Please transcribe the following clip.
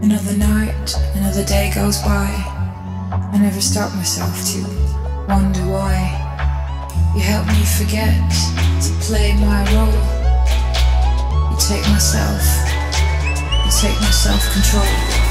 Another night, another day goes by. I never stop myself to wonder why. You help me forget to play my role. You take myself, you take my self control.